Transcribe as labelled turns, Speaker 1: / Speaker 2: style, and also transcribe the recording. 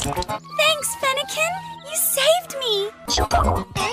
Speaker 1: Thanks, Fennekin! You saved me!